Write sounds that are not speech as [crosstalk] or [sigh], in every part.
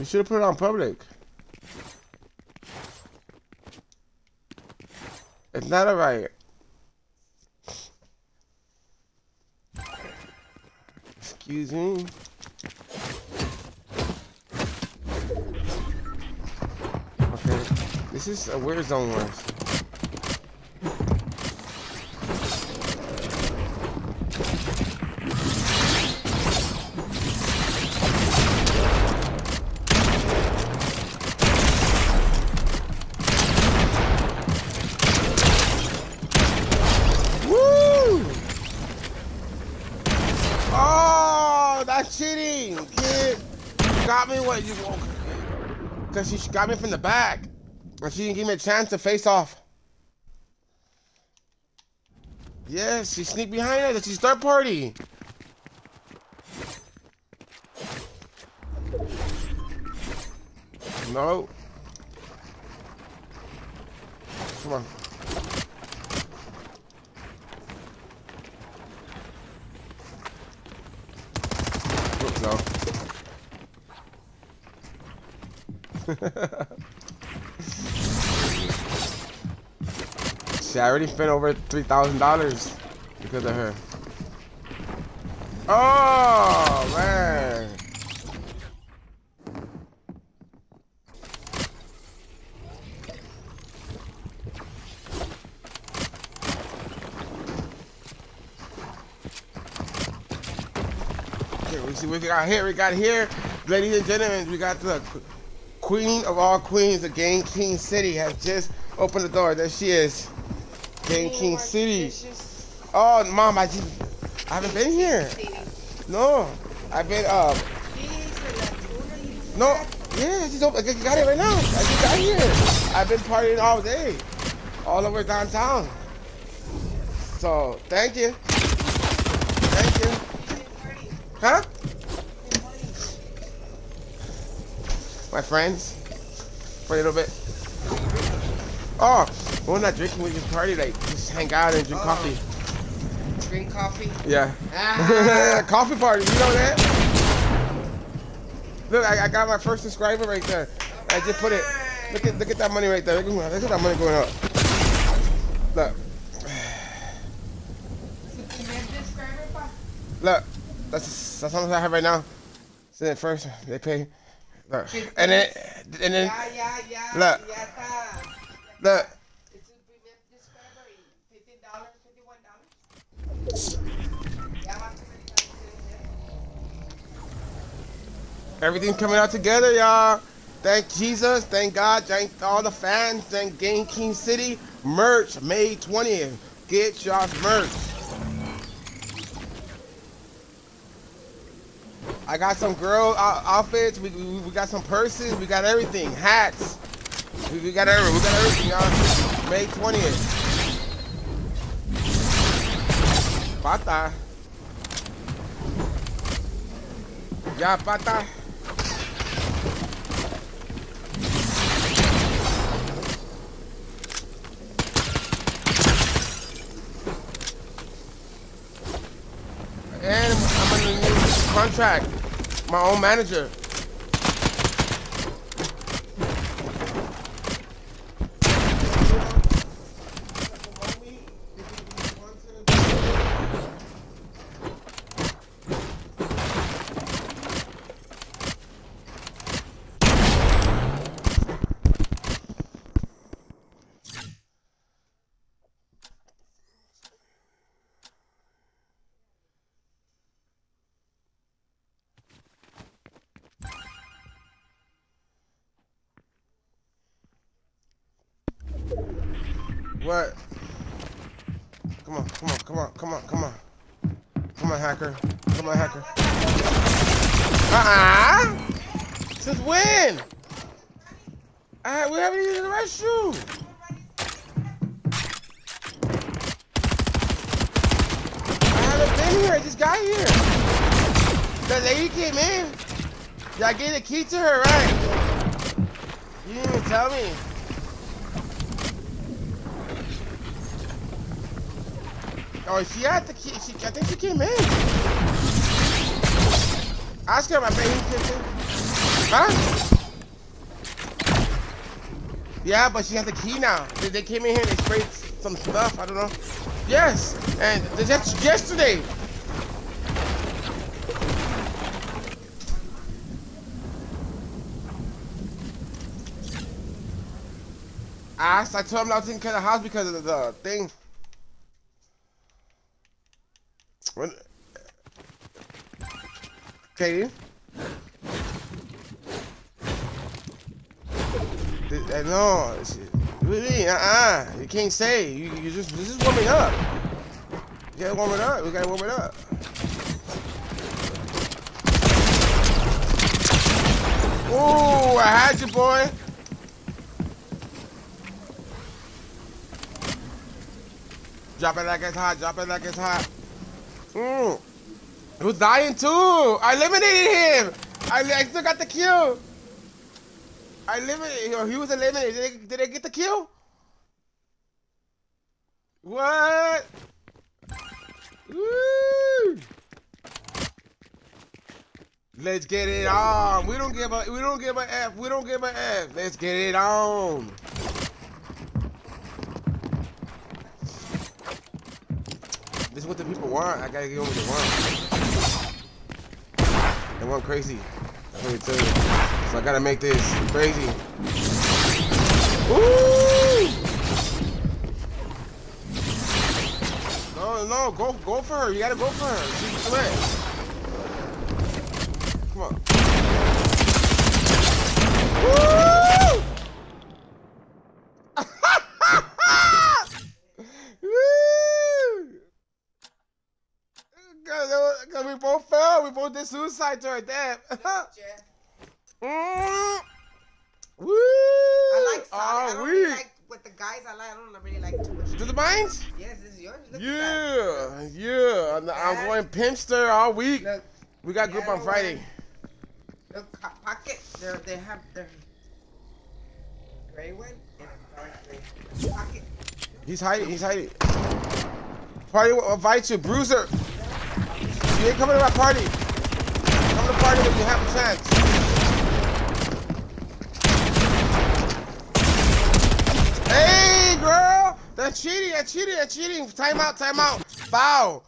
You should have put it on public. It's not a riot. Excuse me. Okay, this is a weird zone wars. Woo! Oh, that's cheating, kid. You. Because she got me from the back. And she didn't give me a chance to face off. Yes, she sneaked behind us. She's third party. No. Come on. Oops, no. [laughs] See, I already spent over three thousand dollars because of her. Oh man. Okay, we see what we got here. We got here, ladies and gentlemen. We got the queen of all queens of Game King City has just opened the door. There she is, Game King City. Oh, mom, I just I haven't been here. No, I've been uh no. Yeah, she's open. I got it right now. I just got here. I've been partying all day, all over downtown. So thank you, thank you. Huh? My friends, for a little bit. Oh, we're not drinking. We just party like just hang out and drink Oh. coffee. Drink coffee. Yeah. Ah. [laughs] Coffee party, you know that? Look, I, I got my first subscriber right there. I just put it. Look at look at that money right there. Look at, look at that money going up. Look, look. That's that's how much I have right now. So then first they pay. Look, and then and then Ya, ya, ya. Look. Está. look. Es el primer subscriber y $15, $51. Ya va a comenzar a Everything's coming out together, y'all. Thank Jesus, thank God, thank all the fans, thank Game King City. Merch, May 20th. Get y'all's merch. I got some girl out- outfits. We, we, we got some purses. We got everything. Hats. We, we got everything. We got everything, y'all. May 20th. Pata. Ya, pata. And I'm on a new contract. My own manager. What? Come on, come on, come on, come on, come on. Come on, hacker. Come on, hacker. Uh-uh! Since when? Uh, we haven't even arrested you. I haven't been here. I just got here. The lady came in. Y'all gave the key to her, right? You didn't even tell me. Oh, she had the key. She, I think she came in. Ask her, my baby. Huh? Yeah, but she has the key now. They, they came in here, and they sprayed some stuff. I don't know. Yes, and that's yesterday. I I told him I was taking care of the house because of the thing. Katie? I know. Really? Uh-uh. You can't say. You, you just this is warming up. You gotta warm it up. We gotta warm it up. Ooh, I had you, boy. Drop it like it's hot. Drop it like it's hot. Mmm. Who's dying too? I eliminated him. I, I still got the kill. I eliminated. He was eliminated. Did they, did they get the kill? What? Woo! Let's get it on. We don't give a we don't give a F. We don't give a F. Let's get it on. This is what the people want. I gotta give them what they They want crazy. So I gotta make this crazy. Ooh! No, no, go, go for her. You gotta go for her. She's a threat. Come on. Woo! Cause we We both suicide to our dad. mm. Woo! I like Sonic. Oh, I really like with the guys I like. I don't really like too much. Do the mines? Yes, this is yours. Look Yeah, yeah. I'm, I'm going Pimpster all week. Look, We got group on Friday. look, pocket. They're, they have their gray one and a dark gray. Pocket. He's hiding. He's hiding. Party will invite you, Bruiser. You ain't coming to my party. Party when you have a chance. Hey, girl. That's cheating. That's cheating. That's cheating. Time out. Time out. Foul.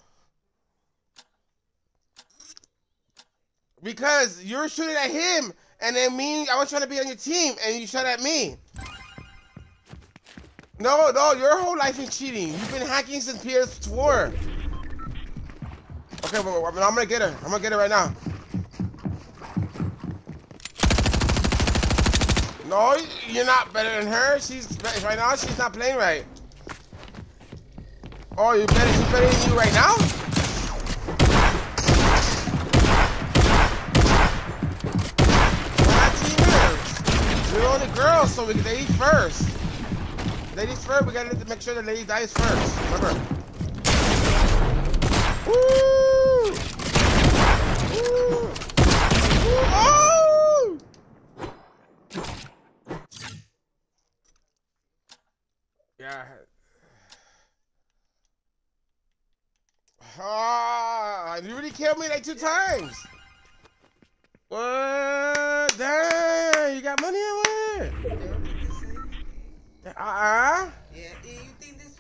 Because you're shooting at him, and then me, I was trying to be on your team, and you shot at me. No, no, your whole life is cheating. You've been hacking since PS4. Okay, but I'm gonna get her. I'm gonna get her right now. No, you're not better than her. She's right now. She's not playing right. Oh, you better. She's better than you right now. We're. We're only girls, so we can they eat first. Ladies first, we gotta make sure the lady dies first. Remember. Woo! Woo! Woo! Oh! Yeah. Ah, you really killed me like two times. What? Dang, you got money this is? Uh-uh. Yeah. You think this?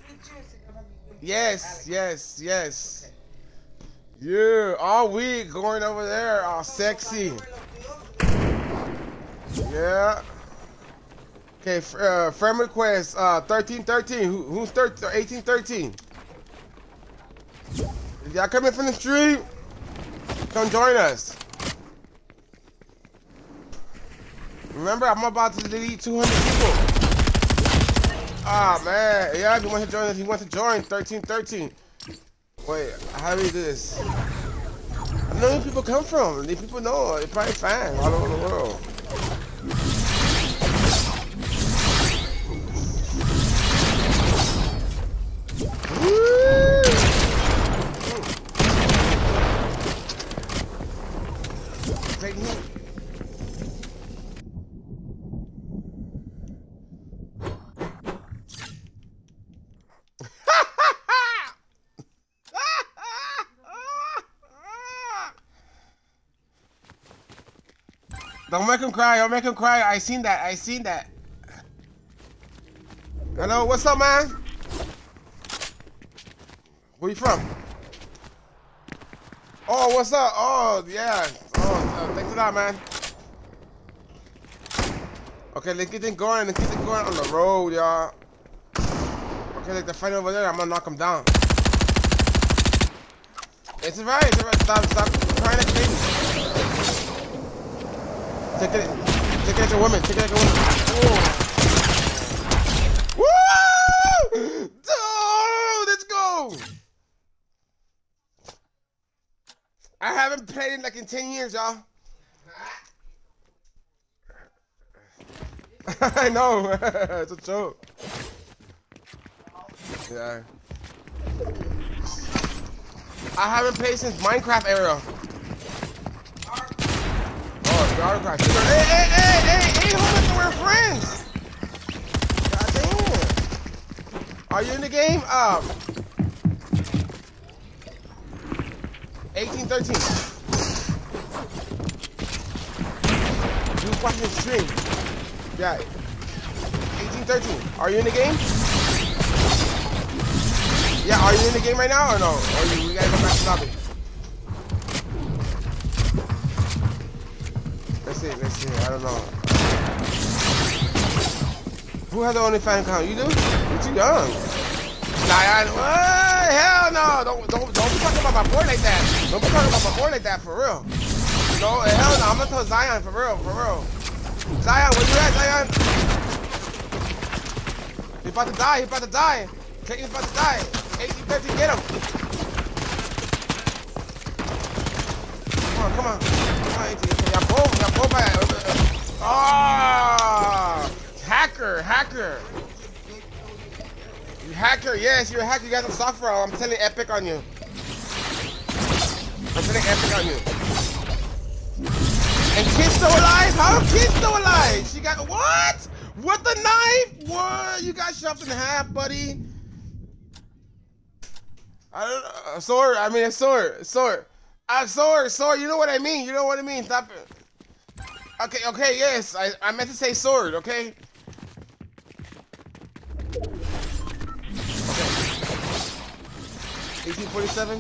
Yes, yes, yes. Yeah, all week going over there, all sexy. Yeah. Okay, uh, friend request, uh, 1313. Who, who's 13, 1813? If y'all coming from the street, come join us. Remember, I'm about to delete 200 people. Ah, man. Yeah, if you want to join us, he wants to join 1313. Wait, how do we do this? I know where people come from. These people know. They're probably fans all over the world. Woo! Don't make him cry. Don't make him cry. I seen that. I seen that. Hello, what's up, man? Where you from? Oh, what's up? Oh, yeah. Thanks a lot, man. Okay, let's get it going. Let's get it going on the road, y'all. Okay, like the fight over there, I'm gonna knock him down. It's alright, it's alright. Stop, stop trying to kill me. Take it, take it like a woman. Take it like a woman. Woo! Woo! Oh, let's go! I haven't played in like in 10 years, y'all. [laughs] I know, [laughs] it's a joke. Yeah. I haven't played since Minecraft era. Oh, Starcraft. Hey, hey, hey, hey, hey, hold up, we're friends. God damn. Are you in the game? Um. 1813. You watching stream. Yeah. 1813. Are you in the game? Yeah, are you in the game right now or no? Or you, we gotta go back to lobby? Let's see, let's see. I don't know. Who has the only fan account? You do? What You're too young. I, what? Hell no! Don't, don't, don't be talking about my boy like that. Don't be talking about my boy like that for real. No, hell no! I'm gonna tell Zion for real, for real. Zion, where you at, Zion? He's about to die. He's about to die. Clayton's about to die. 18, 13, get him. Come on, come on. Come on, 18. Y'all both, y'all both at uh, uh, uh, Ah! Hacker, hacker. Hacker, yes, you're a hacker. You got some software. I'm telling Epic on you. I'm telling Epic on you. And Kid's still alive? How Kid's still alive? She got, what? What the knife? What? You got shoved in half, buddy. I don't know. Sword. I mean, a sword. Sword. Uh, sword. Sword. You know what I mean. You know what I mean. Stop it. Okay. Okay. Yes. I, I meant to say sword. Okay. 1847.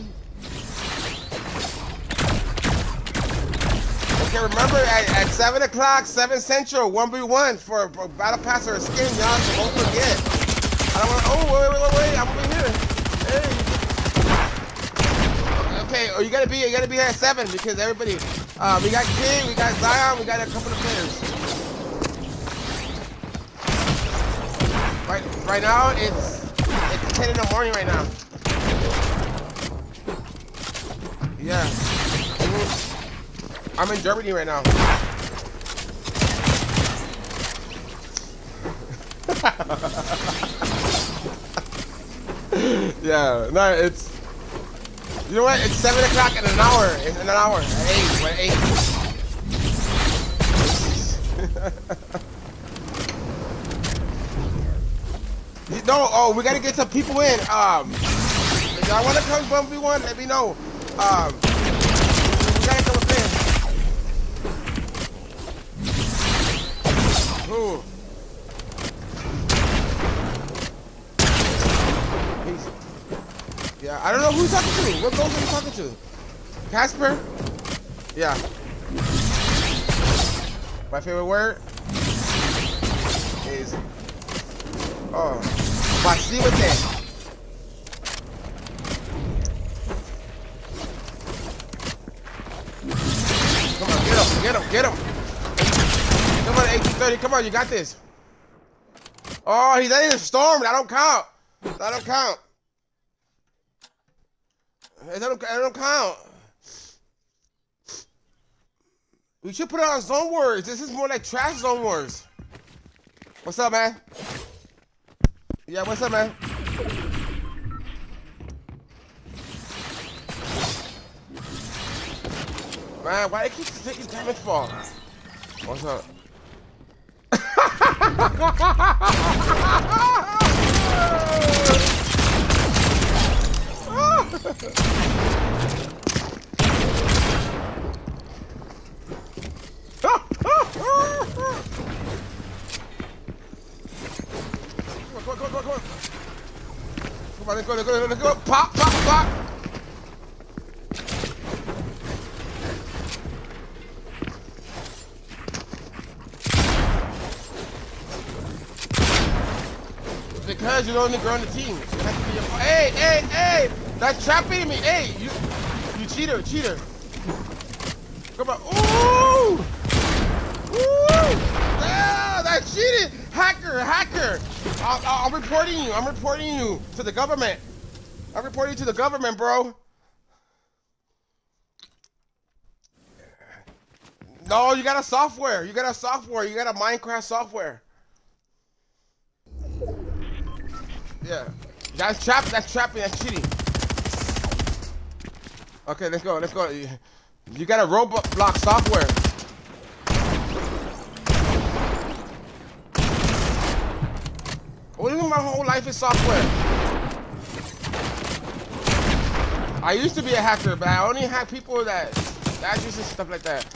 Okay, remember at, at 7 o'clock, 7 Central, 1v1 for, for Battle Pass or skin, y'all, so don't forget. I don't want to, oh, wait, wait, wait, wait, I'm over here. Hey. Okay, oh, you gotta be, you gotta be here at 7 because everybody, uh, we got King, we got Zion, we got a couple of players. Right, right now, it's, it's 10 in the morning right now. Yeah. I'm in Germany right now. [laughs] yeah, no, it's. You know what? It's seven o'clock in an hour. In an hour. At eight. We're at eight. [laughs] no, oh, we gotta get some people in. Um, if y'all wanna come one v one, let me know. Um, we gotta come up in. Who? He's, yeah, I don't know who he's talking to. What ghost are you talking to? Casper? Yeah. My favorite word is oh, pasivote. Come on, you got this. Oh, he's not even stormed. That don't count. That don't count. That don't, don't count. We should put it on Zone Wars. This is more like trash Zone Wars. What's up, man? Yeah, what's up, man? Man, why they keep taking damage for? What's up? Go, go, go, go, let's go, let's go, let's go. Pop, pop, pop. Because you're the only girl on the team. Hey, hey, hey! That's trapping me. Hey, you, you cheater, cheater. Come on. Ooh! Ooh! Yeah, that cheated. Hacker, hacker. I, am reporting you. I'm reporting you to the government. I'm reporting you to the government, bro. No, you got a software. You got a software. You got a Minecraft software. Yeah. That's trap. That's trapping. That's cheating. Okay, let's go. Let's go. You got a Roblox software. What do you mean my whole life is software? I used to be a hacker, but I only hack people that badges and stuff like that.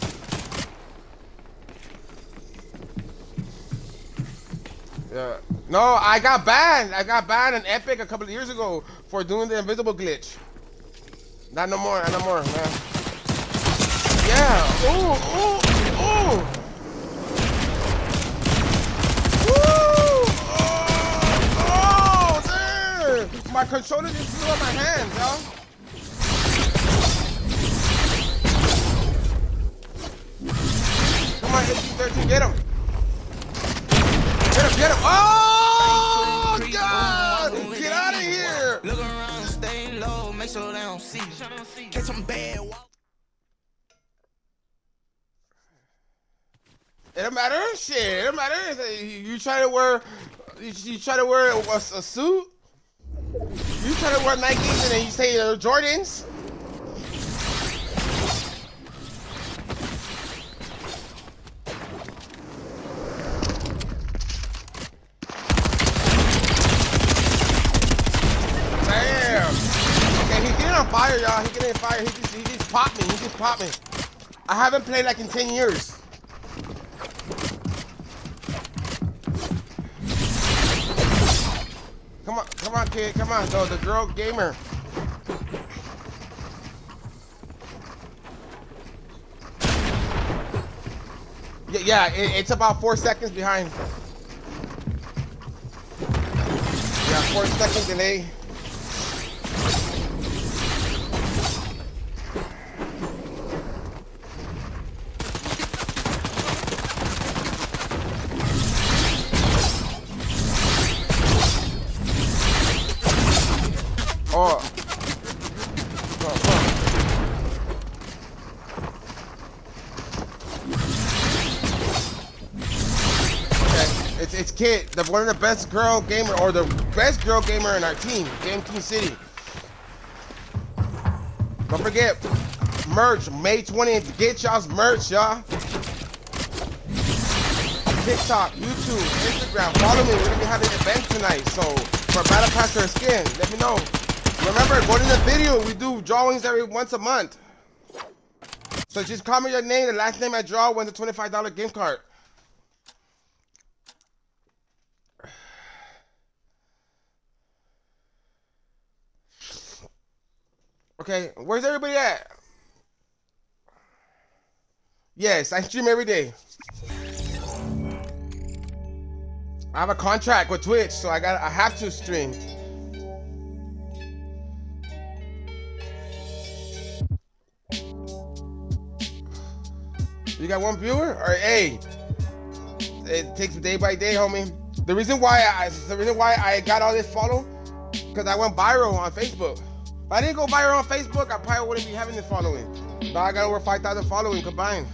Yeah. No, I got banned. I got banned in Epic a couple of years ago for doing the invisible glitch. Not no more, not no more, man. Yeah. Ooh, ooh, ooh. Woo! Oh, oh, oh damn. My controller just flew out my hands, y'all. Come on, HG13, get him. Get him, get him. Oh, sure they don't see you. Catch some bad It don't matter. Shit, it don't matter. You try to wear, you, try to wear a, a, suit. You try to wear Nikes and then you say they're Jordans. Fire. He just, he just popped me. He just popped me. I haven't played like in 10 years. Come on, come on, kid, come on, though, the girl gamer. Yeah, yeah it, it's about four seconds behind. Yeah, four second delay. Oh. Okay, it's it's Kit, the one of the best girl gamer or the best girl gamer in our team, Game Team City. Don't forget, merch, May 20th. Get y'all's merch, y'all. TikTok, YouTube, Instagram, follow me. We're gonna be having an event tonight. So for Battle Pass or Skin, let me know. Remember, go to the video. We do drawings every once a month. So just comment your name. The last name I draw wins a $25 gift card. Okay, where's everybody at? Yes, I stream every day. I have a contract with Twitch, so I got I have to stream. You got one viewer? Or hey, it takes day by day, homie. The reason why I the reason why I got all this follow, because I went viral on Facebook. If I didn't go viral on Facebook, I probably wouldn't be having this following. But I got over 5,000 following combined.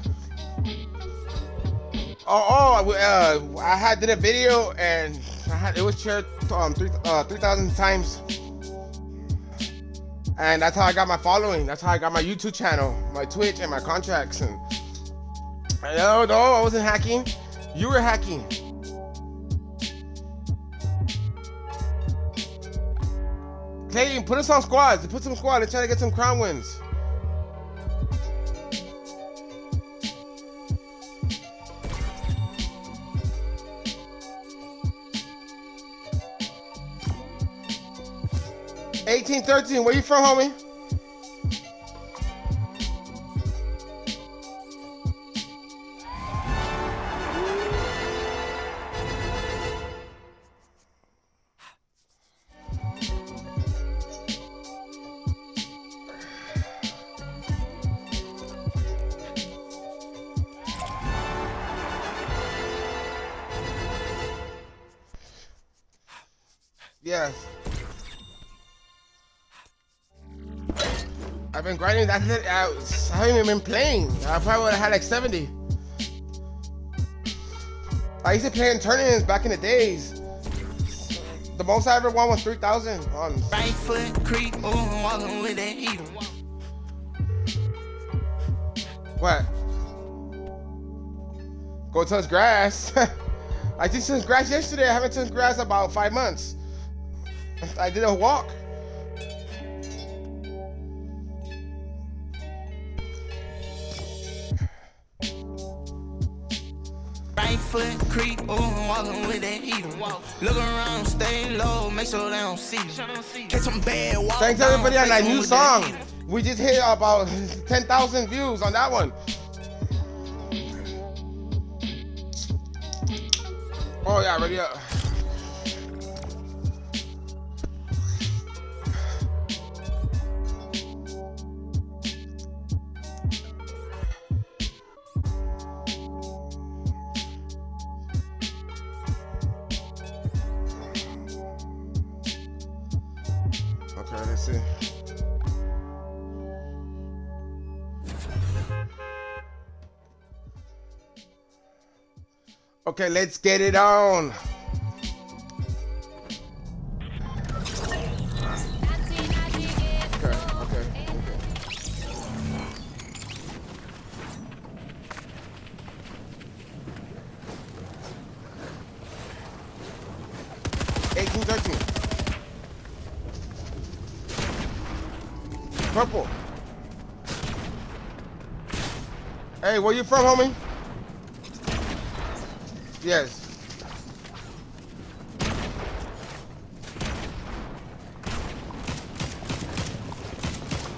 Oh, oh, uh, I had did a video and had it was shared um, 3,000 uh, 3, times. And that's how I got my following. That's how I got my YouTube channel, my Twitch, and my contracts. And no, no, I wasn't hacking. You were hacking. Clayton, put us on squads. Put some squad and try to get some crown wins. 1813, where you from, homie? I've been grinding. That's it. I, I haven't even been playing. I probably would have had like 70. I used to play in tournaments back in the days. The most I ever won was 3,000 on. Right foot creep, ooh, walking with that heater. What? Go touch grass. [laughs] I just touched grass yesterday. I haven't touched grass about five months. I did a walk. Creep, ooh, walking with that heater. Look around, stay low, make sure they don't see you. Catch some bad walk Thanks everybody on that new song. We just hit about [laughs] 10,000 views on that one. Oh yeah, ready up. Okay, let's get it on. Purple. Hey, where you from, homie? Yes.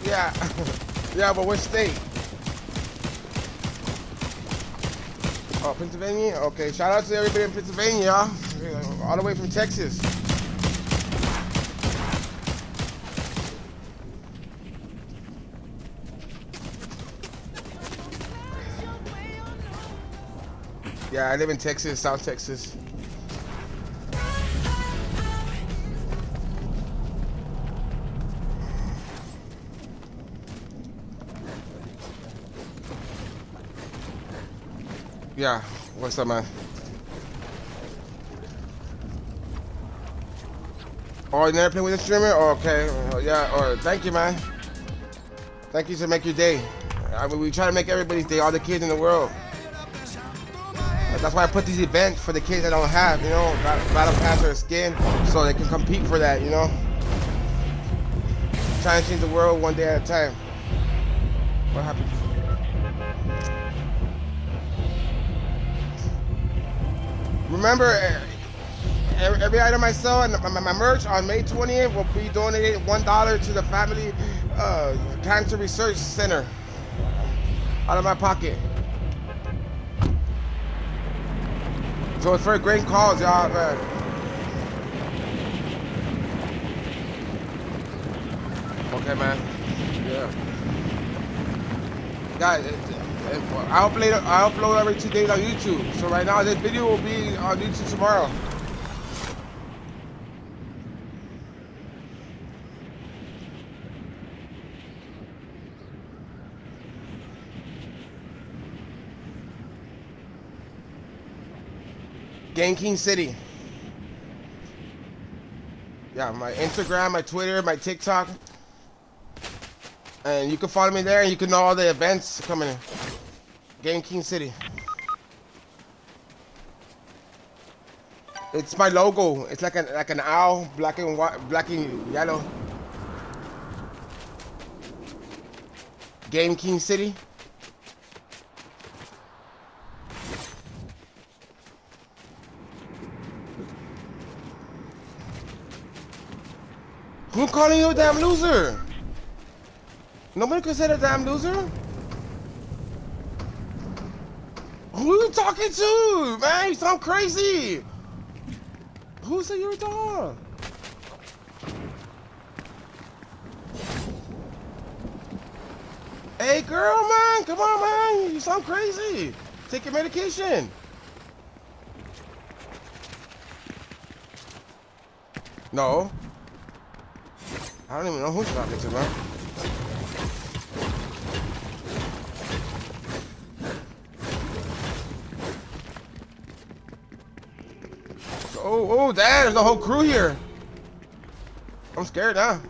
Yeah. [laughs] yeah, but what state? Oh, Pennsylvania? Okay, shout out to everybody in Pennsylvania. All the way from Texas. Yeah, I live in Texas, South Texas. Yeah, what's up, man? Oh, you never play with a streamer? Oh, okay. Oh, yeah, oh, thank you, man. Thank you to make your day. I mean, we try to make everybody's day, all the kids in the world. That's why I put these events for the kids that don't have, you know, battle, pass or skin, so they can compete for that, you know. Trying to change the world one day at a time. What happened? Remember, eh, every, item I sell and my, my merch on May 20th will be donated one dollar to the Family uh, Cancer Research Center out of my pocket. So it's for a great cause, y'all, man. Okay, man. Yeah. Guys, it- it- I upload I upload every two days on YouTube. So right now this video will be on YouTube tomorrow. Game King City. Yeah, my Instagram, my Twitter, my TikTok. And you can follow me there and you can know all the events coming in. Game King City. It's my logo. It's like an like an owl, black and white, black and yellow. Game King City. Who calling you a damn loser. Nobody could say a damn loser. Who you talking to? Man, you sound crazy. Who said you're a dog? Hey, girl, man, come on, man. You sound crazy. Take your medication. No. I don't even know who who's talking to, man. Oh, oh, there's the whole crew here. I'm scared now.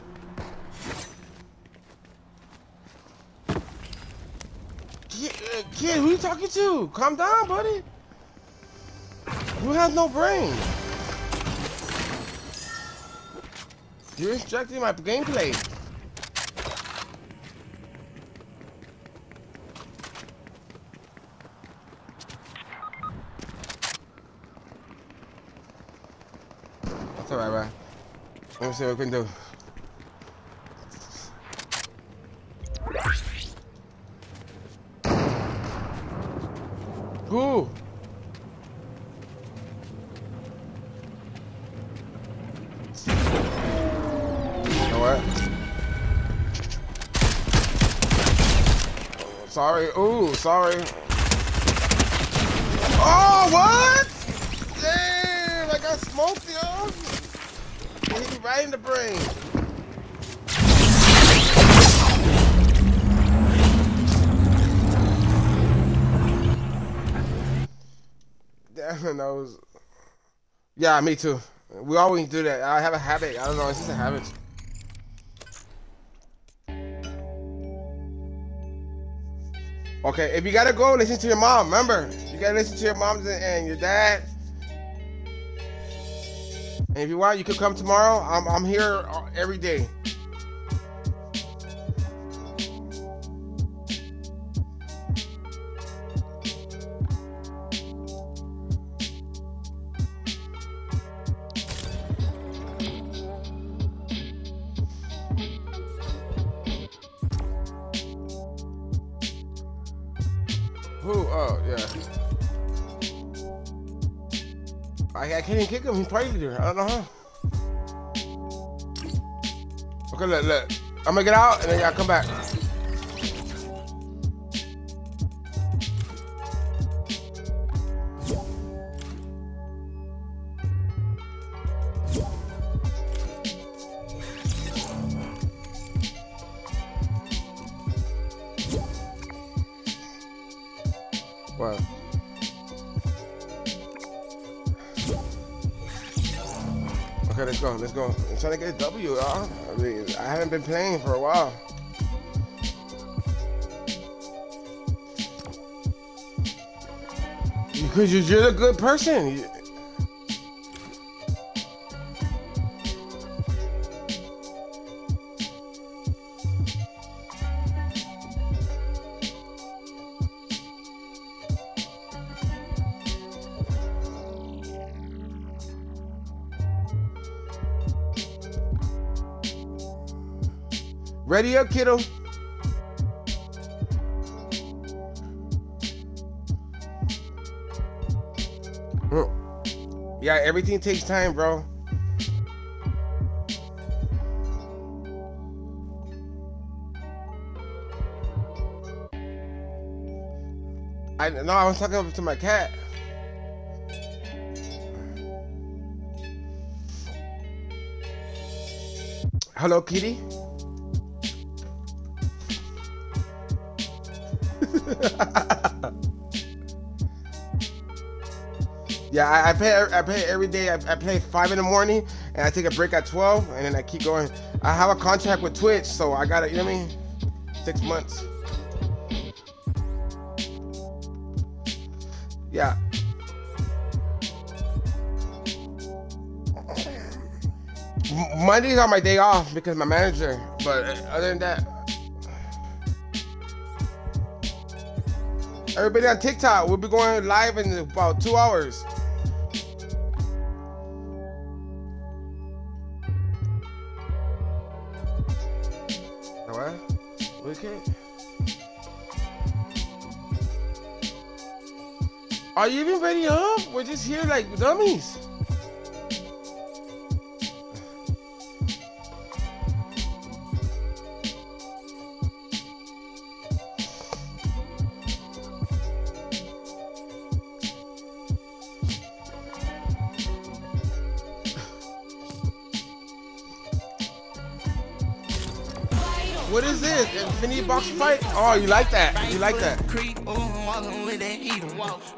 Kid, uh, kid, who you talking to? Calm down, buddy. You have no brain. You're instructing my gameplay. That's alright, man. Let me see what we can do. Sorry. Oh, what? Damn, I got smoked, yo. Hit me right in the brain. Damn, that was. Yeah, me too. We always do that. I have a habit. I don't know. It's just a habit. Okay, if you gotta go, listen to your mom. Remember, you gotta listen to your moms and your dad. And if you want, you can come tomorrow. I'm I'm here every day. Kick him. Probably there. I don't know how. Okay, look, look. I'm gonna get out and then y'all come back. What? Okay, let's go. Let's go. I'm trying to get a W, y'all. I mean, I haven't been playing for a while. Because you're, you're a good person. Ready up, kiddo? Mm. Yeah, everything takes time, bro. I no, I was talking to my cat. Hello, kitty. [laughs] yeah, I, I play. Er, I play every day. I, I play five in the morning, and I take a break at twelve, and then I keep going. I have a contract with Twitch, so I got to You know what I mean? Six months. Yeah. Mondays are my day off because my manager. But other than that, Everybody on TikTok, we'll be going live in about two hours. What? We can't. Are you even ready up? We're just here like dummies. Box fight? Oh, you like that? You like that? Creep, ooh, walking with that heater.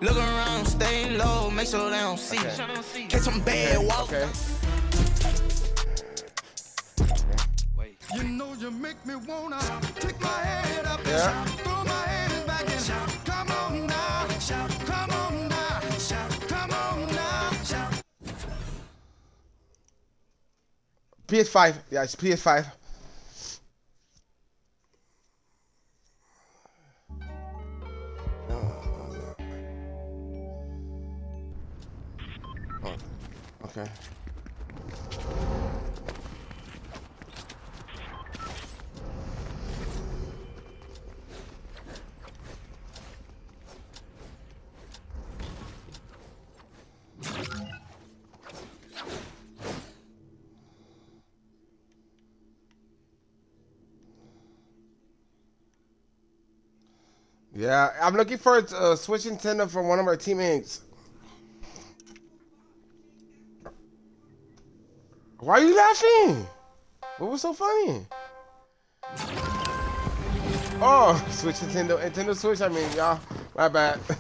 Look around, stay low, make sure they don't see. Okay. Catch some bad walk. Okay. You know you make me wanna take my head up and Yeah. shout, throw my head back and shout. Come on now, shout, come on now, shout, come on now, shout. PS5. Yeah, it's PS5. Okay. Yeah, I'm looking for a uh, Switch Nintendo from one of our teammates. Why are you laughing? What was so funny? Oh, Switch Nintendo, Nintendo Switch. I mean, y'all, my bad. [laughs]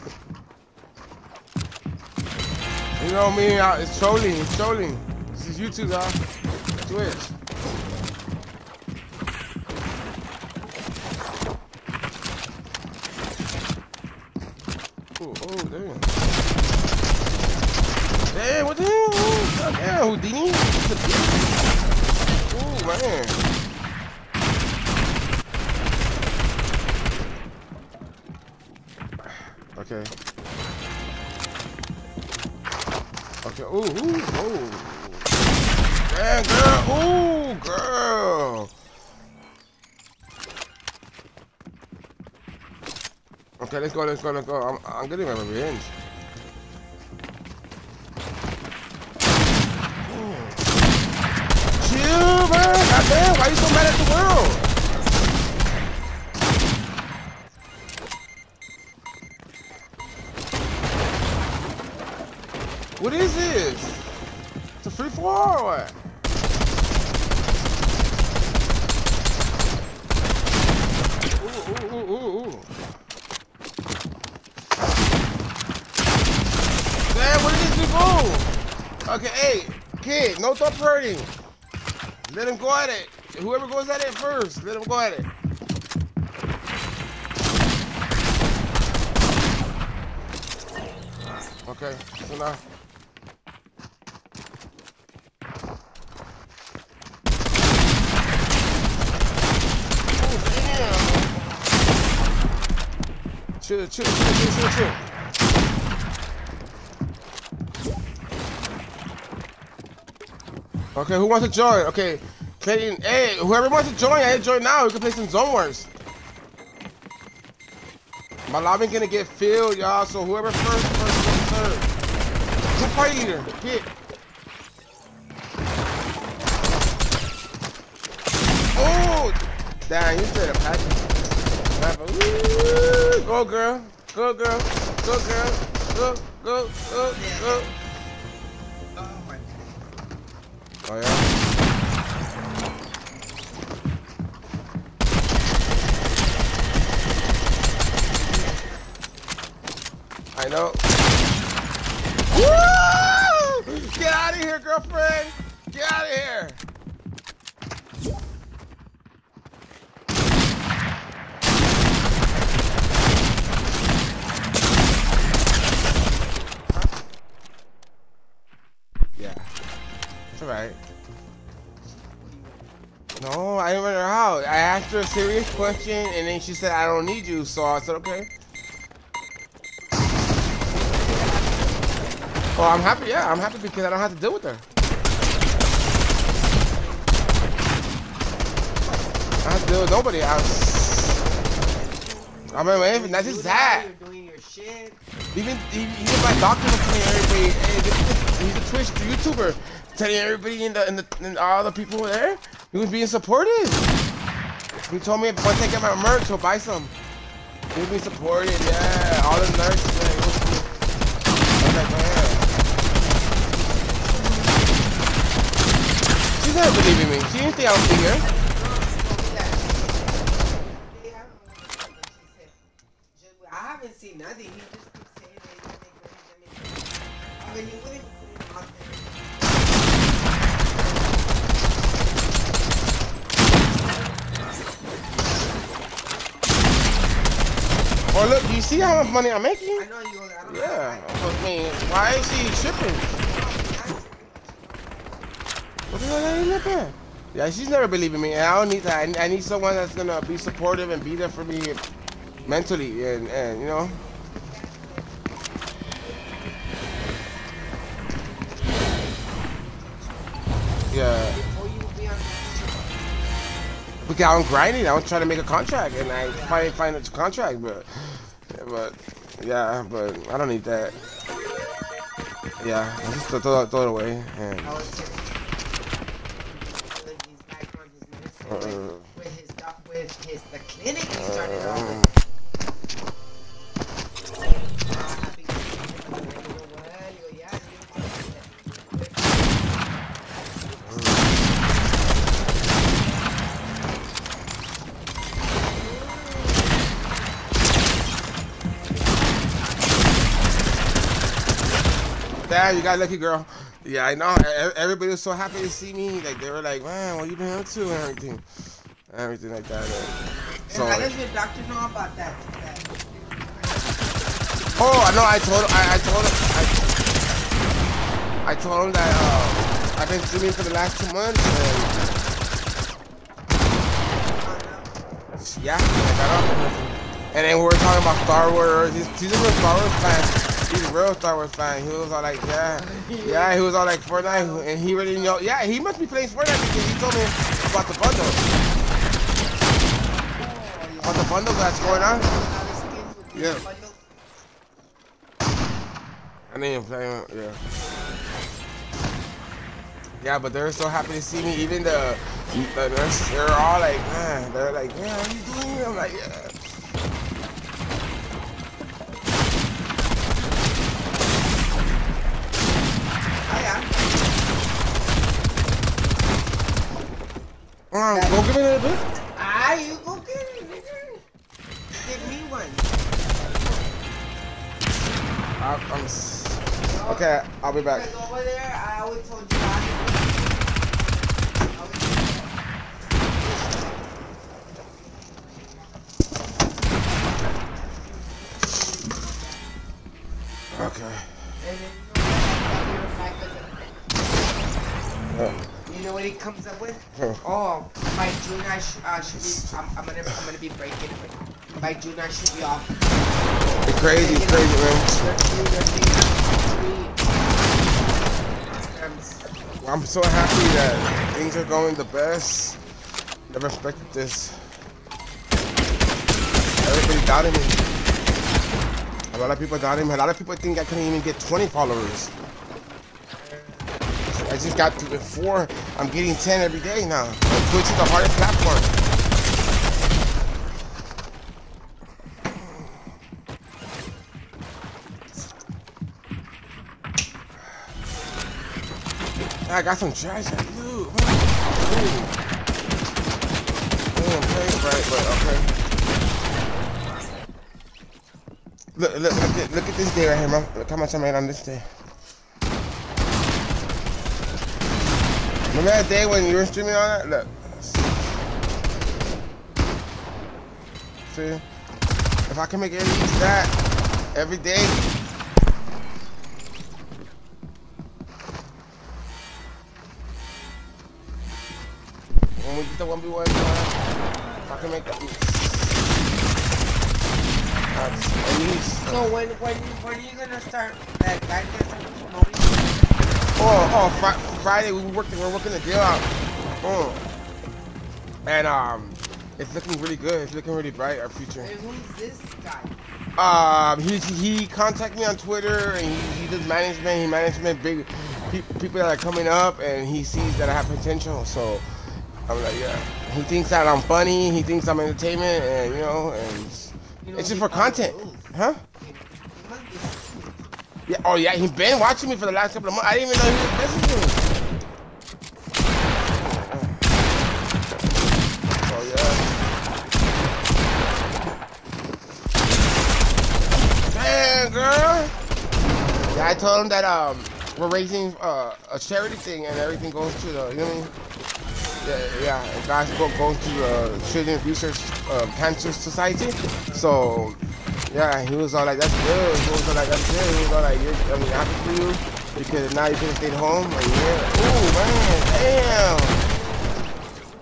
you know me, uh, it's trolling, it's trolling. This is YouTube, y'all. Twitch. Oh, oh, damn. Damn, what the hell? Oh, damn, Houdini. Oh, man. Okay. Okay, ooh, ooh, ooh. Damn, girl. Ooh, girl. Okay, let's go, let's go, let's go. I'm, I'm getting my revenge. Why you so mad at the world? First, let him go at it. Okay, so now. Chill, chill, chill, chill, chill, chill. Okay, who wants to join? Okay, Clayton, hey, whoever wants to join, I join now. We can play some Zone Wars. My lobby gonna get filled, y'all. So whoever first, first, first, third. Who party leader? Get. Oh, damn, you said a package. Go girl, go girl, go girl, go, go, go, go. Oh yeah. I know. Woo! Get out of here, girlfriend! Get out of here! Yeah. It's alright. No, I didn't run her out. I asked her a serious question and then she said, I don't need you. So I said, okay. Well, I'm happy. Yeah, I'm happy because I don't have to deal with her. I have to deal with nobody else. I mean, not You just that. Even even my doctor was telling everybody, hey, this is- he's a Twitch YouTuber, telling everybody in the in the in all the people there, he was being supportive. He told me once I get my merch, he'll buy some. He was being supportive, yeah. All the nurses, man. It was, I was like, man. Never believing me. She didn't think I be here. I haven't seen nothing. He just keeps saying that he's money. I mean, he wouldn't put it out there. Oh look, you see how much money I'm making? I know you. I. Yeah. I mean, why is she tripping? What? Yeah, she's never believing me. And I don't need that. I need, I need someone that's gonna be supportive and be there for me mentally and, and you know. Yeah. Because I'm grinding. I was trying to make a contract, and I finally find a contract, but, but, yeah, but I don't need that. Yeah, I just throw, throw, throw it away. And, I was kidding. When he's back on his medicine, Uh-uh. with, with his doc, with his the clinic he started off. Um, to. You got lucky, girl. Yeah, I know. Everybody was so happy to see me. Like they were like, man, what you been up to and everything, everything like that. And so, and how does your doctor know about that? that oh, I know. I told him. I, I told him. I, I told him that uh, I've been streaming for the last two months. And yeah, I got up. And then we were talking about Star Wars. He's, he's a real Star Wars fan. He's a real Star Wars fan. He was all like, yeah, yeah. He was all like Fortnite, and he really know. Yeah, he must be playing Fortnite because he told me about the bundle. About the bundle that's going on. Yeah. I didn't even play him. Yeah. Yeah, but they're so happy to see me. Even the, the nurses, they're all like, man, they're like, yeah, how you doing? I'm like, yeah. Um, go give me another book. I, I'm. s- Okay, I'll be back. Over there, I always told you. Okay. You know, you're back with it. What he comes up with? Oh, by June I sh- uh, should be. I'm, I'm gonna. I'm gonna be breaking. By June I should be off. Crazy, it's crazy, man. I'm so happy that things are going the best. Never expected this. Everybody doubted me. A lot of people doubted me. A lot of people think I couldn't even get 20 followers. I just got to four. I'm getting 10 every day now. Twitch is the hardest platform. I got some trash I. Damn, okay, right, but okay. Look, look, look at, look at this day right here, man. Look how much I made on this day. Remember that day when you were streaming on that? Look. See? If I can make at least that every day, the 1v1, if I can make that. That's at least. so when when when are you gonna start that guy promoting? Oh, oh, fri- Friday we were working, we we're working the deal out. Oh. And um, It's looking really good. It's looking really bright. Our future. And who's this guy? Um, he he contacted me on Twitter and he, he does management. He management big pe- people that are coming up, and he sees that I have potential. So I'm like, yeah. He thinks that I'm funny. He thinks I'm entertainment, and you know, and You know, it's just for content, huh? He must be- Yeah. Oh yeah. he's been watching me for the last couple of months. I didn't even know he was messaging me. Oh yeah. Damn, girl. Yeah, I told him that um we're raising uh, a charity thing and everything goes to the you know what I mean? Yeah, yeah, and guys go going to the Children's Research uh, Cancer Society. So yeah, he was all like, "That's good." He was all like, "That's good." He was all like, You're, "I mean, happy for you because now you can stay home." And yeah, ooh man, damn.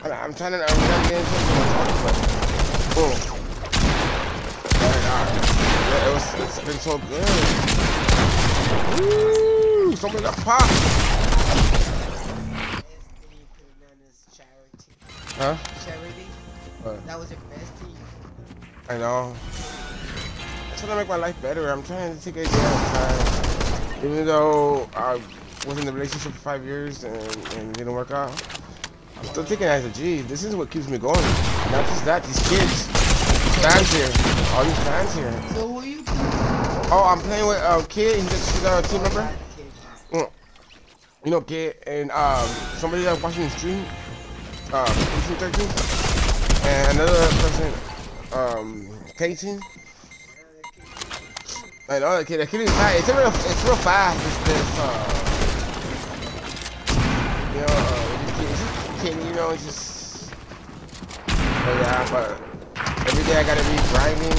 I'm trying to, I'm trying to get into something, but boom. Uh, yeah, it was, it's been so good. Woo! Somebody got popped. Destiny putting on his charity. Huh? Charity? What? That was your bestie. I know. I'm trying to make my life better. I'm trying to take a day time. Even though I was in a relationship for five years and, and it didn't work out, I'm still taking it as a G. This is what keeps me going. Not just that, these kids, fans here, all these fans here. So who are you? Oh, I'm playing with um, Kid. He's a, team member. You know, Kid, and um, somebody that's watching the stream, um, 1813, and another person, um, Katie. I know that kid. That kid is fast. It's real. It's real fast. It's this. Uh, you know, uh, this kid, kid. You know, it's just. Oh yeah, but every day I gotta be grinding.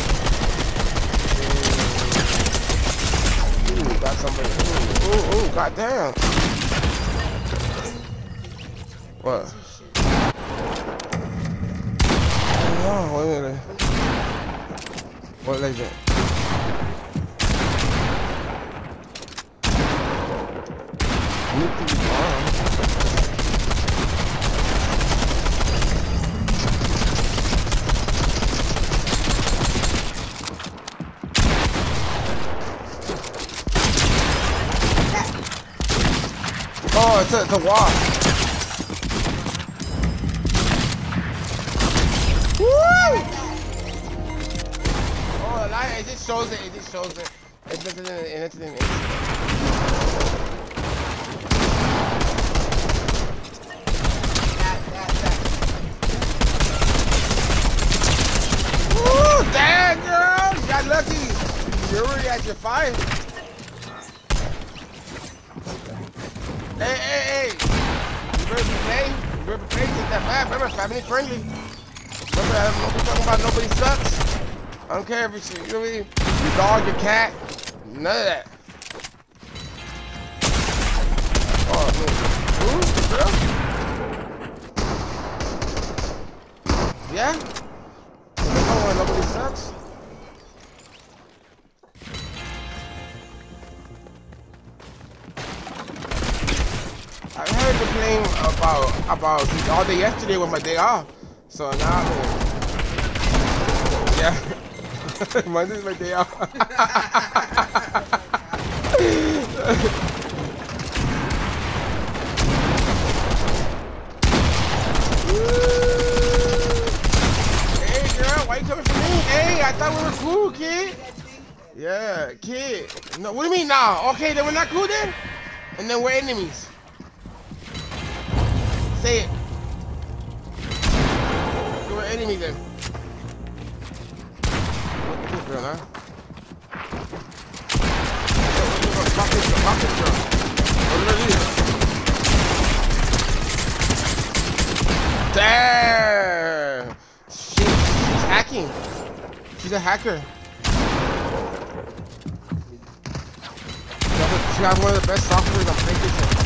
Ooh, got somebody. Ooh, ooh, ooh, goddamn. What? Oh, a minute. What is it? Oh, it's a, it's a wall. Shows it, it shows it. It's nothing, it's nothing. That. Woo! Damn, girl! You got lucky. You're already at your five. Hey, hey, hey! You better be playing. You better be playing. Take that back. Remember, family friendly. Remember, I'm talking about nobody sucks. I don't care if it's you know what I mean? Your dog, your cat, none of that. Oh? Yeah? Oh, nobody sucks. I heard complaining about about all day yesterday was my day off. So now I'm [laughs] Yeah. Monday's my day off. [laughs] hey girl, why you coming for me? Hey, I thought we were cool, kid. Yeah, kid. No, what do you mean now? Okay, then we're not cool then? And then we're enemies. Say it. We're enemies then. Damn! She, she's hacking. She's a hacker. She has one of the best softwares on PlayStation.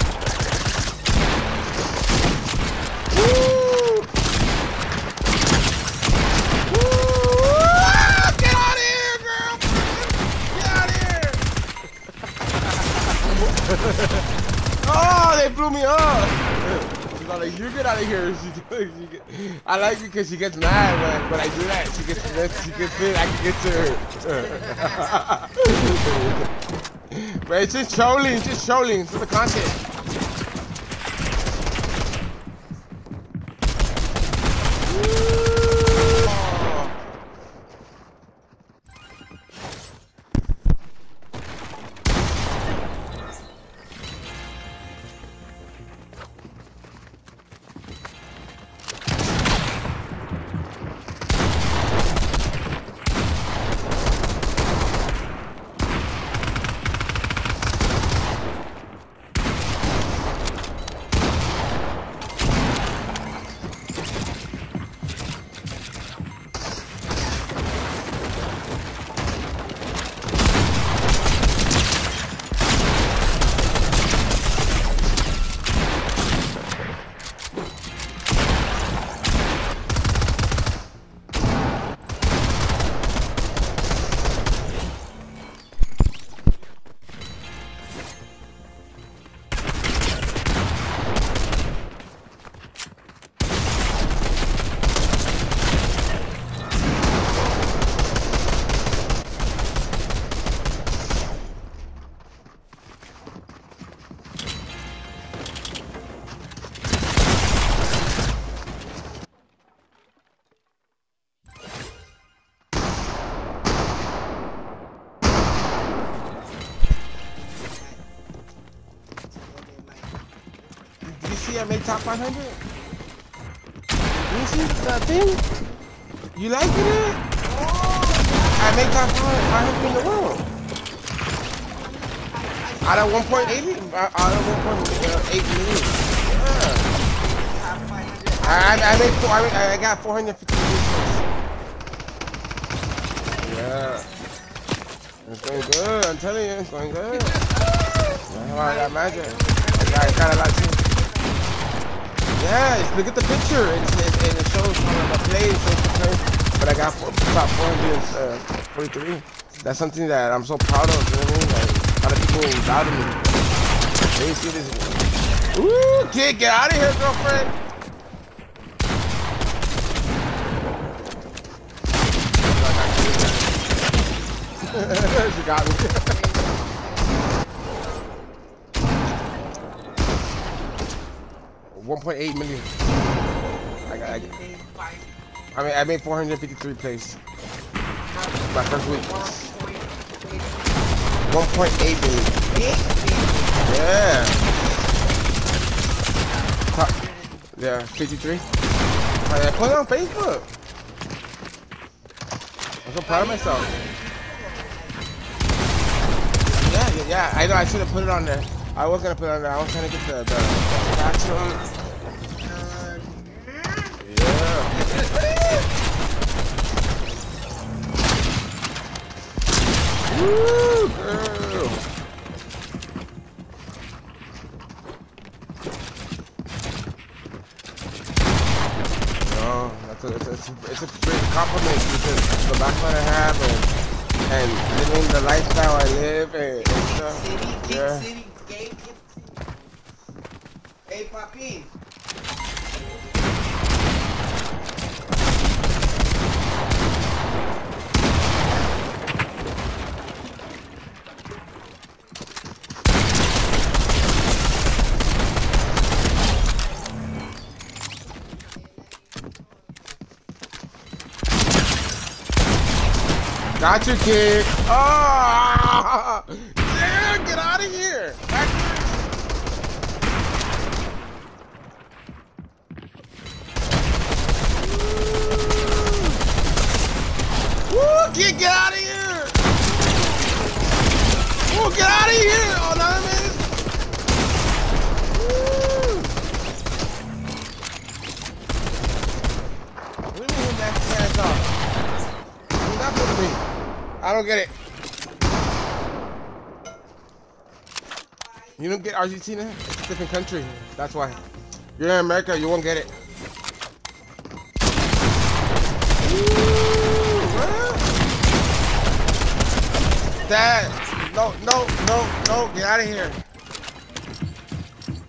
Woo! Blew me up! I'm like, you get out of here. [laughs] She, she get, I like because she gets mad when, when I do that. She gets she gets fit. I can get to her. [laughs] but it's just trolling, it's just trolling for the content. Made top 500? You see the thing? You like it? I made top 500 in the world. Out of 1.8, uh, out of 1.8 million. Yeah. I, I, made four, I, I got 450 views. Yeah. It's going good, I'm telling you, it's going good. That's I got magic. I got, I got a lot too. Yes, look at the picture. It's, it, and it shows how the play, it shows the play. But I got four, top 443. Uh, That's something that I'm so proud of, you know what I mean? Like, a lot of people doubted me. They see this. Ooh, kid, get out of here, girlfriend. [laughs] she got me. [laughs] One point eight million. I got. I, I mean, I made 453 plays. My first week. 1.8 million. Yeah. Top, yeah, 53. I put it on Facebook. I'm so proud of myself. Yeah, yeah. I know I should have put it on there. I was gonna put it on there. I was trying to get the the, the maximum. Yeah. Woo, girl. No, that's a, it's, a, it's, a, it's a great compliment because the background I have and, and living the lifestyle I live and, and stuff. City, King Yeah. City, Game King City. Hey, Papi. You, kid. Oh, yeah, get out of here. Back Woo, kid, get out of here. Woo, get out of here. Oh, no, man. Woo. What do you mean that's hands off? Do not put me. I don't get it. You don't get Argentina? It's a different country. That's why. You're in America, you won't get it. Dad, no, no, no, no, get out of here.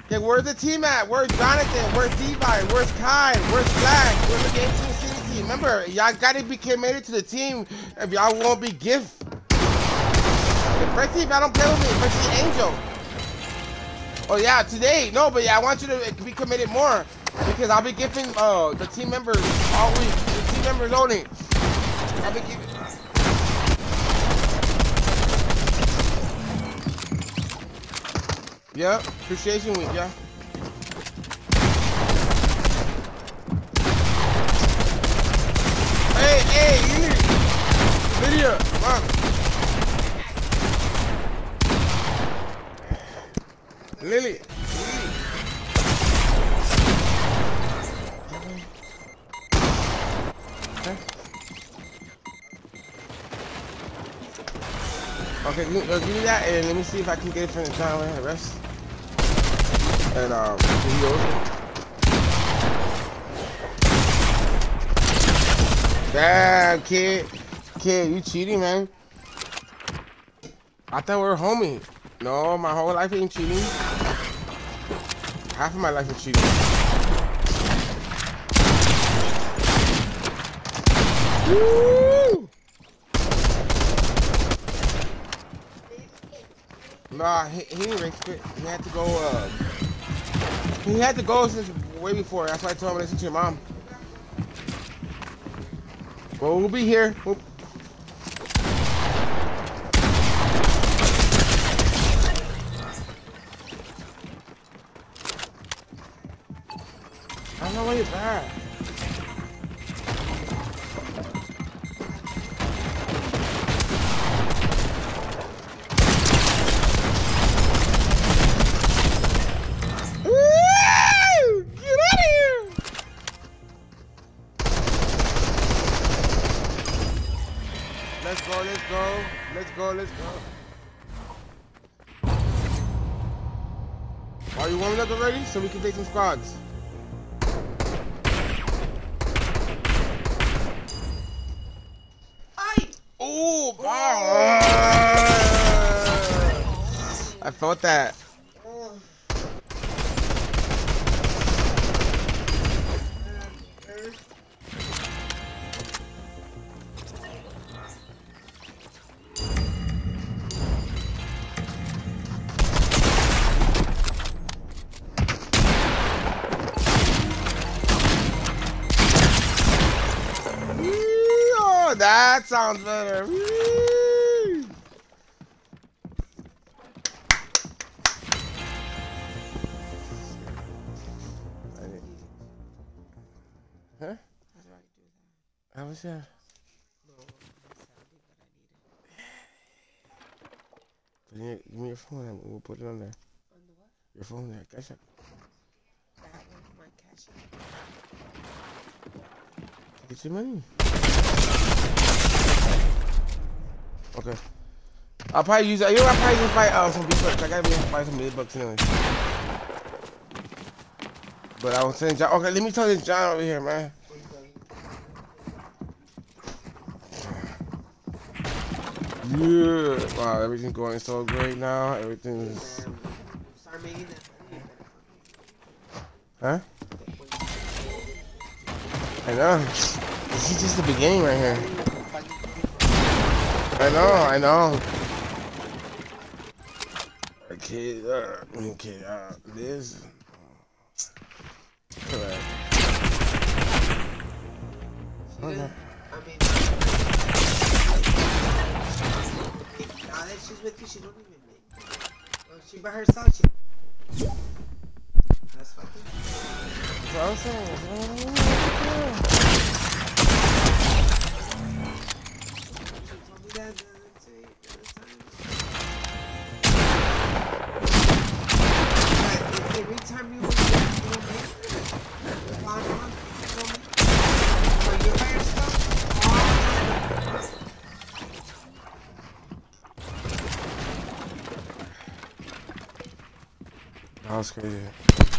Okay, where's the team at? Where's Jonathan? Where's Levi? Where's Kai? Where's Flash? Where's the Game King City team? Remember, y'all gotta be committed to the team if y'all won't be gift. First team, y'all don't play with me. First team, Angel. Oh yeah, today. No, but yeah, I want you to be committed more because I'll be giving uh, the team members all week. The team members only. I'll be giving. Yep, appreciation week, yeah. Hey, hey, you need video, come on. Lily. Okay. Give me, uh, that, and let me see if I can get it from the where I rest. And um, he goes. Damn, kid, kid, you cheating, man. I thought we were homie. No, my whole life ain't cheating. Half of my life is cheating. Woo! Nah, he, he didn't. He had to go, uh, he had to go since way before. That's why I told him to listen to your mom. Well, we'll be here. We'll, I don't know where you're at. Woo! Get of here! Let's go, let's go, let's go, let's go. Are you warming up already? So we can take some squads. Ooh, I felt that. Sounds better. Woo. Huh? How do I do that? How was that? No, that sounded what I needed. Give me, give me your phone and we'll put it on there. On the what? Your phone there. Catch up. That one, my cash. Get your money. Okay. I'll probably use. You know, I'll probably buy uh, some V-Bucks. I gotta be buy some V-Bucks anyway. But I was saying, John. Okay, let me tell this John over here, man. Yeah. Wow, everything's going so great now. Everything's. Huh? I know. This is just the beginning right here. I know, I know. Okay, uh, okay, uh, this. Correct. She Okay. doesn't- I mean, now that she's with you, she don't even make. Well, she by herself, she. That's fucking. That's crazy.